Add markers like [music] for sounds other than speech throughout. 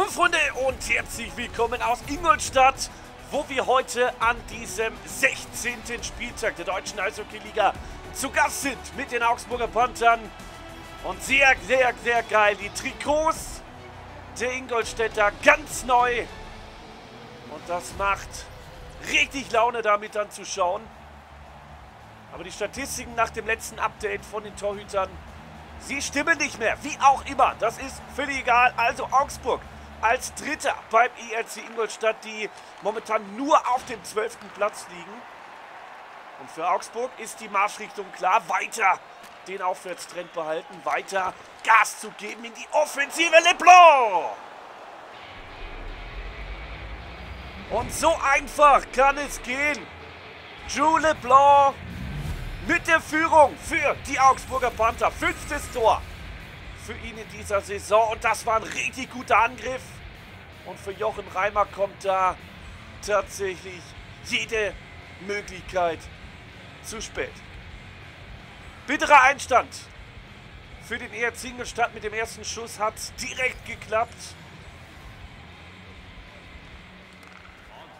Freunde und herzlich willkommen aus Ingolstadt, wo wir heute an diesem 16. Spieltag der Deutschen Eishockey-Liga zu Gast sind mit den Augsburger Panthern. Und sehr, sehr, sehr geil, die Trikots der Ingolstädter ganz neu. Und das macht richtig Laune damit anzuschauen. Aber die Statistiken nach dem letzten Update von den Torhütern Sie stimmen nicht mehr, wie auch immer. Das ist völlig egal. Also Augsburg als Dritter beim ERC Ingolstadt, die momentan nur auf dem 12. Platz liegen. Und für Augsburg ist die Marschrichtung klar. Weiter den Aufwärtstrend behalten, weiter Gas zu geben in die Offensive Leblanc. Und so einfach kann es gehen. Drew LeBlanc mit der Führung für die Augsburger Panther. Fünftes Tor für ihn in dieser Saison. Und das war ein richtig guter Angriff. Und für Jochen Reimer kommt da tatsächlich jede Möglichkeit zu spät. Bitterer Einstand für den ERZ Ingolstadt mit dem ersten Schuss hat direkt geklappt.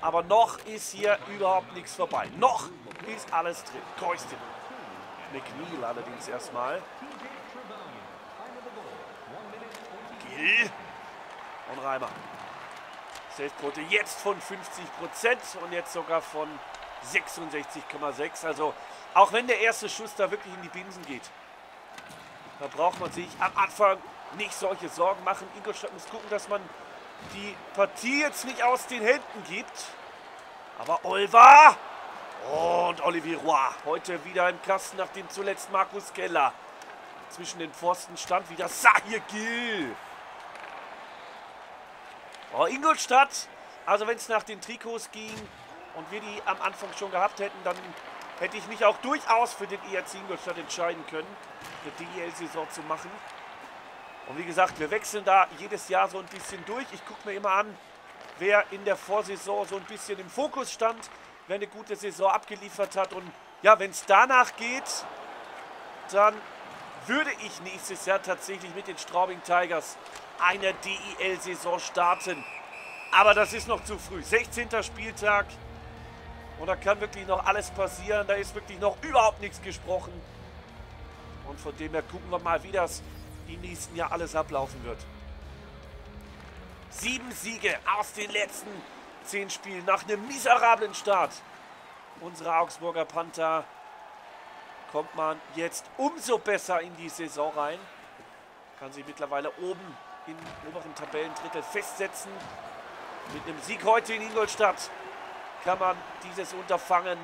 Aber noch ist hier überhaupt nichts vorbei. Noch ist alles drin. Keustin. McNeil allerdings erstmal. Gill. Und Reimer. Safe-Quote jetzt von 50% und jetzt sogar von 66,6. Also auch wenn der erste Schuss da wirklich in die Binsen geht, da braucht man sich am Anfang nicht solche Sorgen machen. Ingolstadt muss gucken, dass man die Partie jetzt nicht aus den Händen gibt. Aber Olva und Olivier Roy heute wieder im Kasten, nachdem zuletzt Markus Keller zwischen den Pfosten stand. Wieder Sahir Gill. Oh, Ingolstadt. Also wenn es nach den Trikots ging und wir die am Anfang schon gehabt hätten, dann hätte ich mich auch durchaus für den ERC Ingolstadt entscheiden können, eine DEL-Saison zu machen. Und wie gesagt, wir wechseln da jedes Jahr so ein bisschen durch. Ich gucke mir immer an, wer in der Vorsaison so ein bisschen im Fokus stand, wer eine gute Saison abgeliefert hat. Und ja, wenn es danach geht, dann würde ich nächstes Jahr tatsächlich mit den Straubing Tigers eine DEL-Saison starten. Aber das ist noch zu früh. 16. Spieltag. Und da kann wirklich noch alles passieren. Da ist wirklich noch überhaupt nichts gesprochen. Und von dem her gucken wir mal, wie das im nächsten Jahr alles ablaufen wird. Sieben Siege aus den letzten zehn Spielen nach einem miserablen Start. Unsere Augsburger Panther kommt man jetzt umso besser in die Saison rein. Kann sich mittlerweile oben im oberen Tabellendrittel festsetzen. Mit einem Sieg heute in Ingolstadt kann man dieses Unterfangen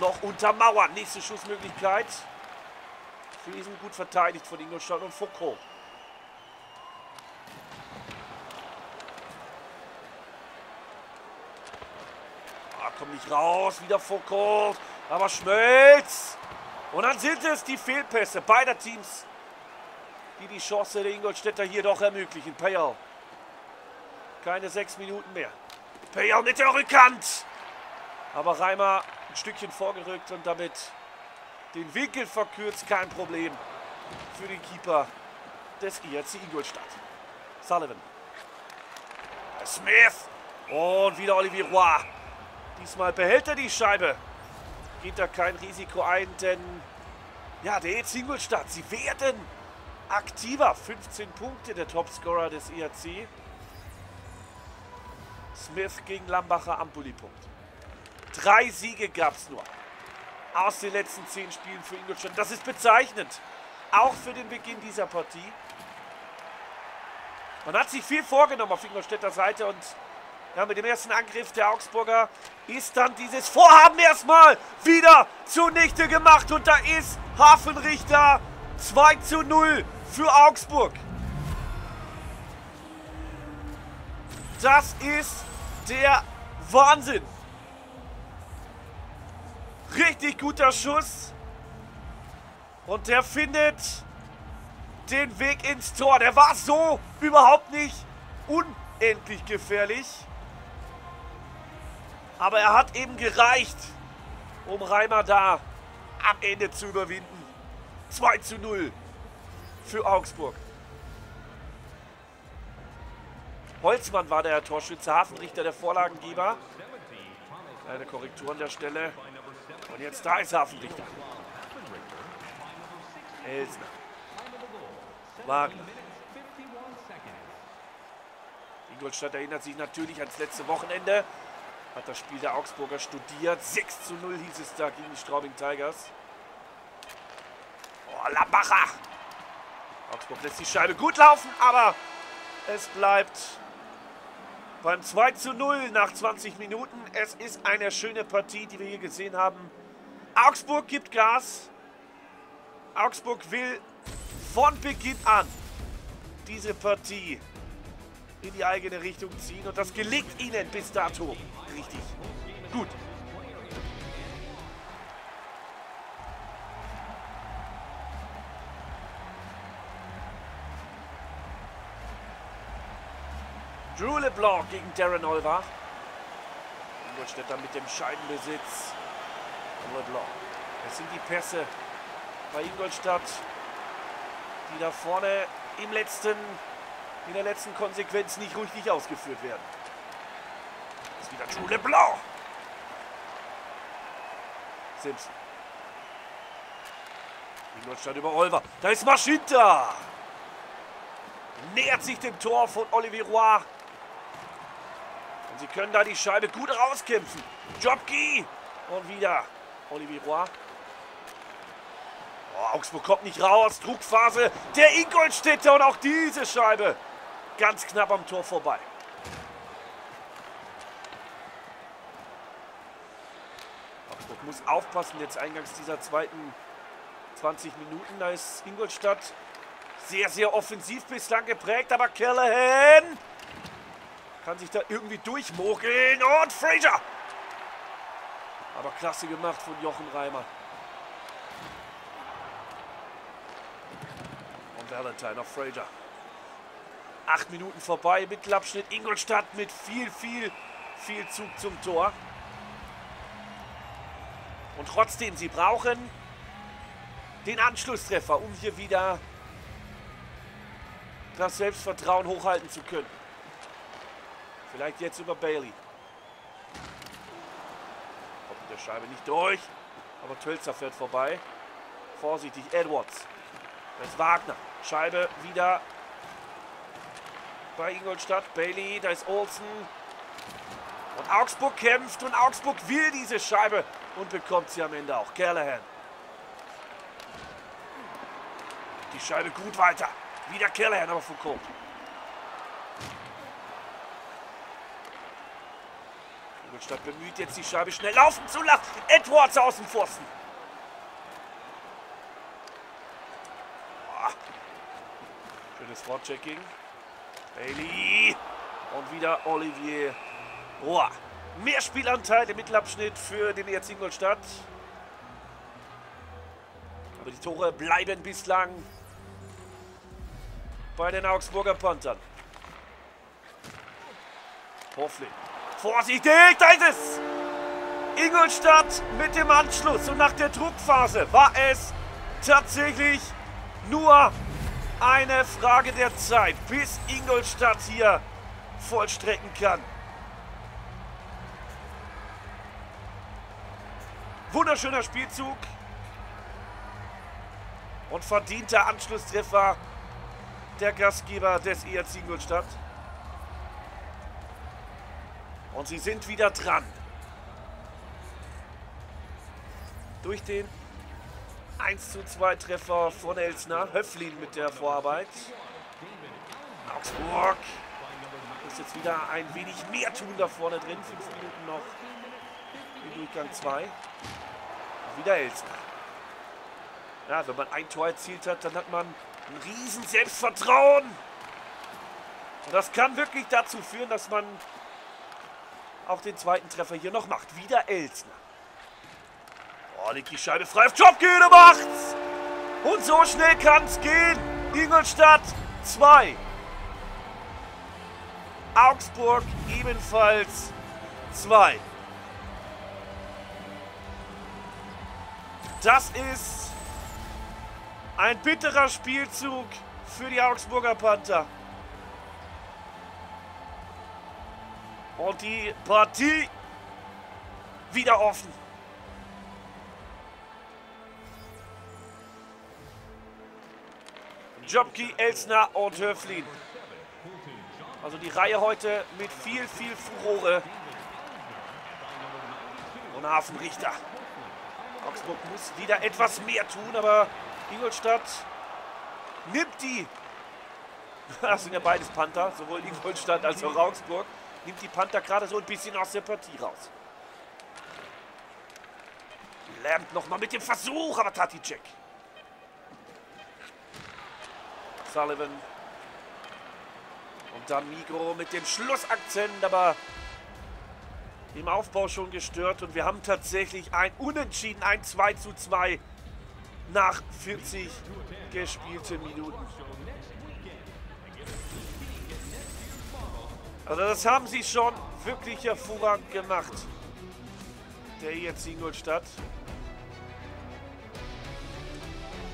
noch untermauern. Nächste Schussmöglichkeit. Friesen gut verteidigt von Ingolstadt und Foucault. Ah, kommt nicht raus. Wieder Foucault. Aber Schmelz. Und dann sind es die Fehlpässe beider Teams, die die Chance der Ingolstädter hier doch ermöglichen. Payal. Keine sechs Minuten mehr. Payal mit der Rückhand. Aber Reimer ein Stückchen vorgerückt und damit den Winkel verkürzt. Kein Problem für den Keeper des IRC Ingolstadt. Sullivan. Smith. Und wieder Olivier Roy. Diesmal behält er die Scheibe. Geht da kein Risiko ein, denn ja, der ERC Ingolstadt, sie werden aktiver. 15 Punkte, der Topscorer des IRC. Smith gegen Lambacher am Bulli-Punkt. Drei Siege gab es nur aus den letzten zehn Spielen für Ingolstadt. Das ist bezeichnend. Auch für den Beginn dieser Partie. Man hat sich viel vorgenommen auf Ingolstädter Seite und ja, mit dem ersten Angriff der Augsburger ist dann dieses Vorhaben erstmal wieder zunichte gemacht. Und da ist Hafenrichter 2 zu 0 für Augsburg. Das ist der Wahnsinn. Richtig guter Schuss. Und der findet den Weg ins Tor. Der war so überhaupt nicht unendlich gefährlich. Aber er hat eben gereicht, um Reimer da am Ende zu überwinden. 2 zu 0 für Augsburg. Holzmann war der Torschütze, Hafenrichter der Vorlagengeber. Kleine Korrektur an der Stelle. Und jetzt da ist Hafenrichter. Elsner. Wagner. Ingolstadt erinnert sich natürlich ans letzte Wochenende. Hat das Spiel der Augsburger studiert. 6 zu 0 hieß es da gegen die Straubing Tigers. Oh, Labacher. Augsburg lässt die Scheibe gut laufen, aber es bleibt beim 2 zu 0 nach 20 Minuten. Es ist eine schöne Partie, die wir hier gesehen haben. Augsburg gibt Gas. Augsburg will von Beginn an diese Partie in die eigene Richtung ziehen. Und das gelingt ihnen bis dato richtig gut. Drew LeBlanc gegen Darren Olver. Ingolstädter mit dem Scheibenbesitz. LeBlanc. Es sind die Pässe bei Ingolstadt, die da vorne im letzten, in der letzten Konsequenz nicht richtig ausgeführt werden. Das ist wieder Drew LeBlanc. Simpson. Ingolstadt über Olver. Da ist Maschinta. Nähert sich dem Tor von Olivier Roy. Und sie können da die Scheibe gut rauskämpfen. Jobki. Und wieder Olivier Roy. Oh, Augsburg kommt nicht raus. Druckphase der Ingolstädter. Und auch diese Scheibe ganz knapp am Tor vorbei. Augsburg muss aufpassen jetzt eingangs dieser zweiten 20 Minuten. Da ist Ingolstadt sehr, sehr offensiv bislang geprägt. Aber Callahan kann sich da irgendwie durchmogeln. Und Fraser. Aber klasse gemacht von Jochen Reimer. Und Valentine auf Fraser. Acht Minuten vorbei. Mittelabschnitt Ingolstadt mit viel, viel, viel Zug zum Tor. Und trotzdem, sie brauchen den Anschlusstreffer, um hier wieder das Selbstvertrauen hochhalten zu können. Vielleicht jetzt über Bailey. Kommt mit der Scheibe nicht durch. Aber Tölzer fährt vorbei. Vorsichtig, Edwards. Da ist Wagner. Scheibe wieder bei Ingolstadt. Bailey, da ist Olsen. Und Augsburg kämpft und Augsburg will diese Scheibe und bekommt sie am Ende auch. Callahan. Die Scheibe gut weiter. Wieder Callahan, aber Foucault. Ingolstadt bemüht jetzt die Scheibe schnell laufen zu lassen. Edwards aus dem Pfosten. Schönes Vorchecking. Bailey. Und wieder Olivier Roy. Mehr Spielanteil im Mittelabschnitt für den ERZ Ingolstadt. Aber die Tore bleiben bislang bei den Augsburger Panthern. Hoffling. Vorsichtig, da ist es! Ingolstadt mit dem Anschluss. Und nach der Druckphase war es tatsächlich nur eine Frage der Zeit, bis Ingolstadt hier vollstrecken kann. Wunderschöner Spielzug. Und verdienter Anschlusstreffer der Gastgeber des ERZ Ingolstadt. Und sie sind wieder dran. Durch den 1 zu 2 Treffer von Elsner. Höflin mit der Vorarbeit. Augsburg muss jetzt wieder ein wenig mehr tun da vorne drin. Fünf Minuten noch im Durchgang 2. Wieder Elsner. Ja, wenn man ein Tor erzielt hat, dann hat man ein riesen Selbstvertrauen. Und das kann wirklich dazu führen, dass man auch den zweiten Treffer hier noch macht. Wieder Elsner. Oh, liegt die Scheibe frei auf Jobgede macht's! Und so schnell kann's gehen. Ingolstadt 2. Augsburg ebenfalls 2. Das ist ein bitterer Spielzug für die Augsburger Panther. Und die Partie wieder offen. Jobki, Elsner und Höflin. Also die Reihe heute mit viel, viel Furore. Und Hafenrichter. Augsburg muss wieder etwas mehr tun, aber Ingolstadt nimmt die. [laughs] Das sind ja beides Panther, sowohl Ingolstadt als auch Augsburg. Nimmt die Panther gerade so ein bisschen aus der Partie raus. Lamp nochmal mit dem Versuch, aber Taticek. Sullivan. Und dann Migro mit dem Schlussakzent, aber im Aufbau schon gestört. Und wir haben tatsächlich ein Unentschieden, ein 2 zu 2 nach 40 gespielten Minuten. Also das haben sie schon wirklich hervorragend gemacht. Der jetzt Ingolstadt.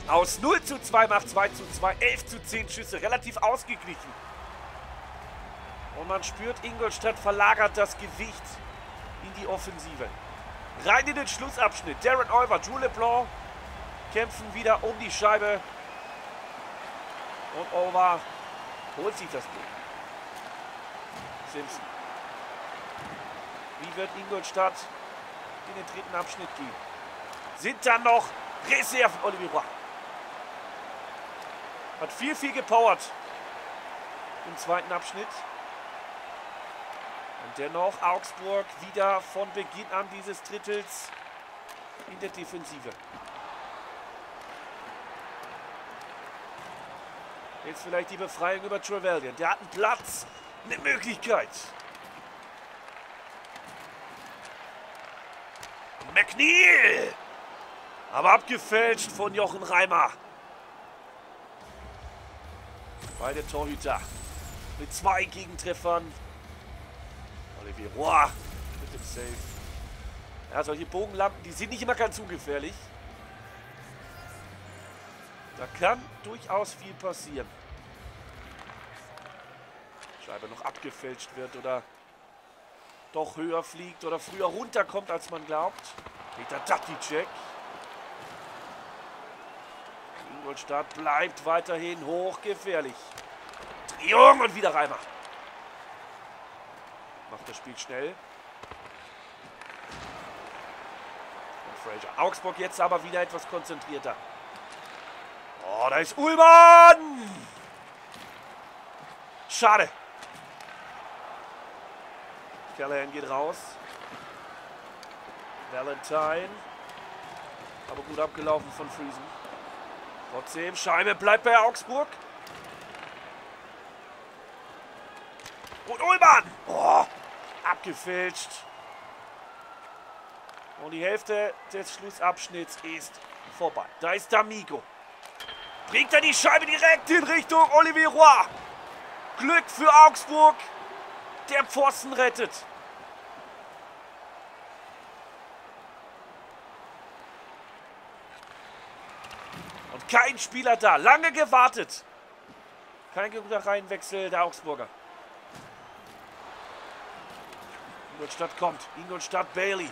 Aus 0 zu 2 macht 2 zu 2, 11 zu 10 Schüsse, relativ ausgeglichen. Und man spürt, Ingolstadt verlagert das Gewicht in die Offensive. Rein in den Schlussabschnitt. Darren Olver, Drew LeBlanc kämpfen wieder um die Scheibe. Und Olver holt sich das Ding. Simpson. Wie wird Ingolstadt in den dritten Abschnitt gehen? Sind dann noch Reserven, Olivier Brock. Hat viel, viel gepowert im zweiten Abschnitt. Und dennoch Augsburg wieder von Beginn an dieses Drittels in der Defensive. Jetzt vielleicht die Befreiung über Trevelyan. Der hat einen Platz, eine Möglichkeit. McNeil! Aber abgefälscht von Jochen Reimer. Beide Torhüter mit zwei Gegentreffern. Olivier Roy mit dem Save. Ja, solche Bogenlampen, die sind nicht immer ganz ungefährlich. Da kann durchaus viel passieren. Scheibe noch abgefälscht wird oder doch höher fliegt oder früher runterkommt, als man glaubt. Peter Daticek. Ingolstadt bleibt weiterhin hochgefährlich. Jung und wieder Reimer. Macht das Spiel schnell. Und Fraser. Augsburg jetzt aber wieder etwas konzentrierter. Oh, da ist Ullmann! Schade. Callahan geht raus. Valentine. Aber gut abgelaufen von Friesen. Trotzdem, Scheibe bleibt bei Augsburg. Und Ullmann! Oh, abgefälscht. Und die Hälfte des Schlussabschnitts ist vorbei. Da ist D'Amigo. Bringt er die Scheibe direkt in Richtung Olivier Roy. Glück für Augsburg. Der Pfosten rettet. Kein Spieler da. Lange gewartet. Kein guter Reihenwechsel der Augsburger. Ingolstadt kommt. Ingolstadt Bailey.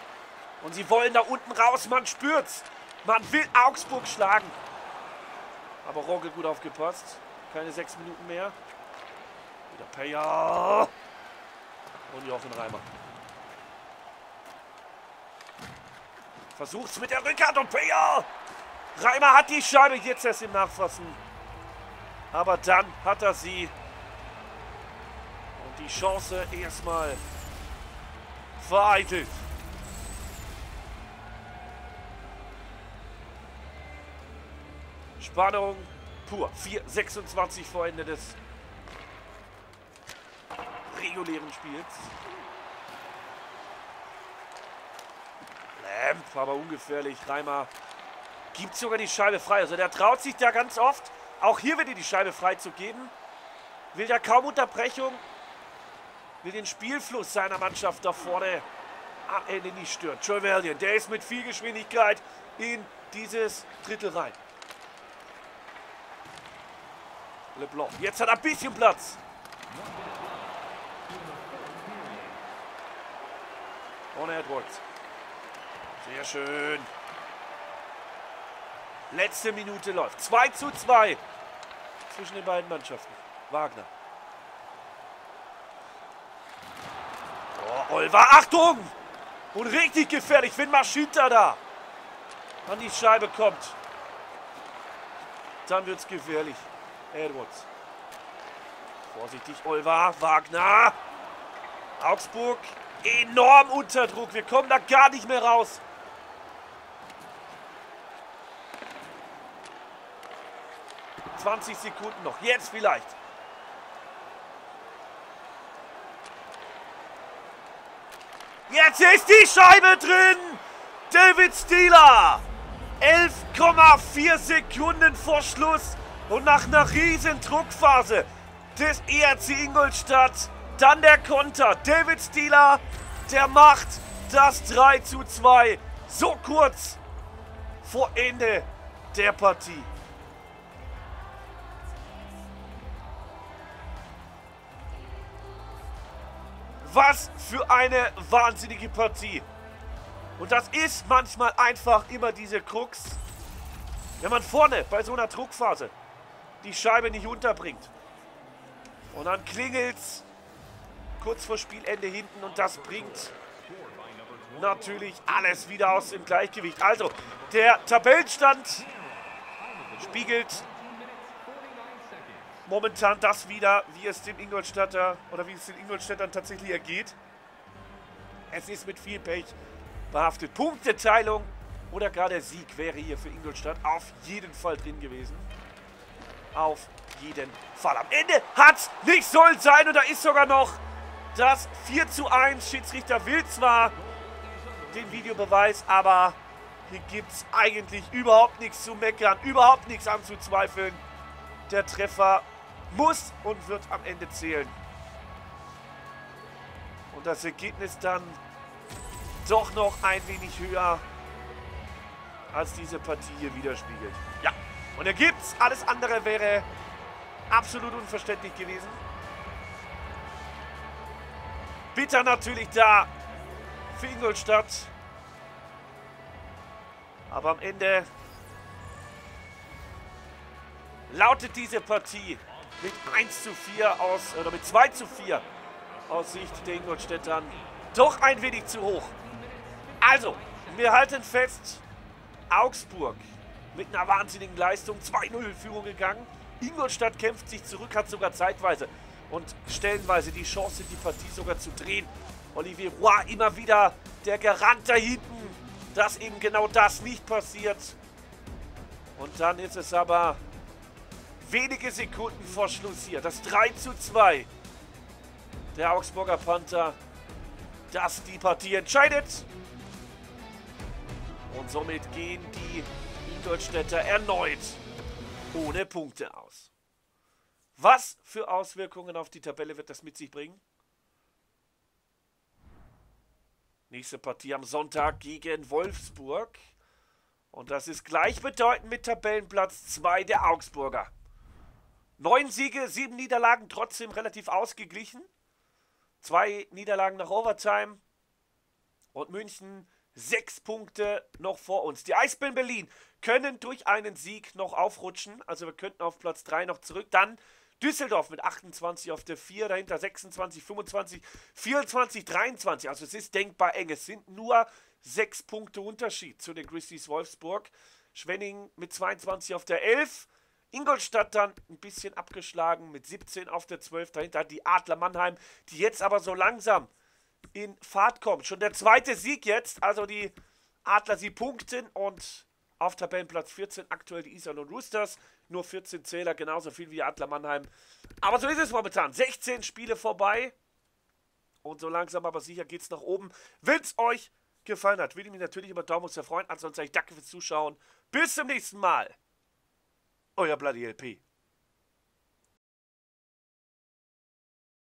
Und sie wollen da unten raus. Man spürt's. Man will Augsburg schlagen. Aber Rogge gut aufgepasst. Keine sechs Minuten mehr. Wieder Peja. Und Jochen Reimer. Versucht's mit der Rückhand und Peja. Reimer hat die Scheibe jetzt erst im Nachfassen. Aber dann hat er sie. Und die Chance erstmal vereitelt. Spannung pur. 4,26 vor Ende des regulären Spiels. Lamp, aber ungefährlich. Reimer gibt sogar die Scheibe frei. Also der traut sich da ganz oft, auch hier wieder die Scheibe frei zu geben. Will da kaum Unterbrechung. Will den Spielfluss seiner Mannschaft da vorne am Ende nicht stören. Trevelyan, der ist mit viel Geschwindigkeit in dieses Drittel rein. LeBlanc. Jetzt hat er ein bisschen Platz. Ohne Edwards. Sehr schön. Letzte Minute läuft. 2 zu 2 zwischen den beiden Mannschaften. Wagner. Oh, Olver, Achtung! Und richtig gefährlich, wenn Maschita da an die Scheibe kommt. Dann wird es gefährlich. Edwards. Vorsichtig, Olver, Wagner. Augsburg enorm unter Druck. Wir kommen da gar nicht mehr raus. Zwanzig Sekunden noch. Jetzt vielleicht. Jetzt ist die Scheibe drin. David Stieler. 11,4 Sekunden vor Schluss. Und nach einer riesen Druckphase des ERC Ingolstadt dann der Konter. David Stieler, der macht das 3 zu 2. So kurz vor Ende der Partie. Was für eine wahnsinnige Partie. Und das ist manchmal einfach immer diese Krux. Wenn man vorne bei so einer Druckphase die Scheibe nicht unterbringt. Und dann klingelt's kurz vor Spielende hinten und das bringt natürlich alles wieder aus dem Gleichgewicht. Also, der Tabellenstand spiegelt momentan das wieder, wie es dem Ingolstädter oder wie es den Ingolstädtern tatsächlich ergeht. Es ist mit viel Pech behaftet. Punkteteilung oder gar der Sieg wäre hier für Ingolstadt auf jeden Fall drin gewesen. Auf jeden Fall. Am Ende hat es nicht soll sein und da ist sogar noch das 4 zu 1. Schiedsrichter will zwar den Videobeweis, aber hier gibt es eigentlich überhaupt nichts zu meckern, überhaupt nichts anzuzweifeln. Der Treffer muss und wird am Ende zählen. Und das Ergebnis dann doch noch ein wenig höher, als diese Partie hier widerspiegelt. Ja, und er gibt's. Alles andere wäre absolut unverständlich gewesen. Bitter natürlich da für Ingolstadt. Aber am Ende lautet diese Partie mit 1 zu 4 aus, oder mit 2 zu 4 aus Sicht der Ingolstädtern doch ein wenig zu hoch. Also, wir halten fest, Augsburg mit einer wahnsinnigen Leistung, 2-0 in Führung gegangen. Ingolstadt kämpft sich zurück, hat sogar zeitweise und stellenweise die Chance, die Partie sogar zu drehen. Olivier Roy immer wieder der Garant da hinten, dass eben genau das nicht passiert. Und dann ist es aber wenige Sekunden vor Schluss hier. Das 3 zu 2 der Augsburger Panther, das die Partie entscheidet. Und somit gehen die Ingolstädter erneut ohne Punkte aus. Was für Auswirkungen auf die Tabelle wird das mit sich bringen? Nächste Partie am Sonntag gegen Wolfsburg. Und das ist gleichbedeutend mit Tabellenplatz 2 der Augsburger. Neun Siege, sieben Niederlagen, trotzdem relativ ausgeglichen. Zwei Niederlagen nach Overtime. Und München sechs Punkte noch vor uns. Die Eisbären Berlin können durch einen Sieg noch aufrutschen. Also wir könnten auf Platz 3 noch zurück. Dann Düsseldorf mit 28 auf der 4, dahinter 26, 25, 24, 23. Also es ist denkbar eng. Es sind nur sechs Punkte Unterschied zu den Grizzlies Wolfsburg. Schwenning mit 22 auf der 11. Ingolstadt dann ein bisschen abgeschlagen mit 17 auf der 12. Dahinter die Adler Mannheim, die jetzt aber so langsam in Fahrt kommt. Schon der zweite Sieg jetzt. Also die Adler, sie punkten und auf Tabellenplatz 14 aktuell die und Roosters. Nur 14 Zähler, genauso viel wie Adler Mannheim. Aber so ist es momentan. 16 Spiele vorbei. Und so langsam aber sicher geht es nach oben. Wenn es euch gefallen hat, würde ich mich natürlich über Daumen sehr freuen. Ansonsten sage ich danke fürs Zuschauen. Bis zum nächsten Mal. Oh your bloody LP.